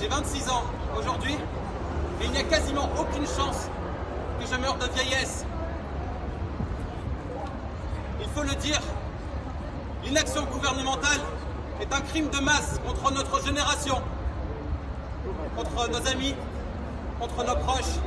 J'ai 26 ans aujourd'hui et il n'y a quasiment aucune chance que je meure de vieillesse. Il faut le dire, l'inaction gouvernementale est un crime de masse contre notre génération, contre nos amis, contre nos proches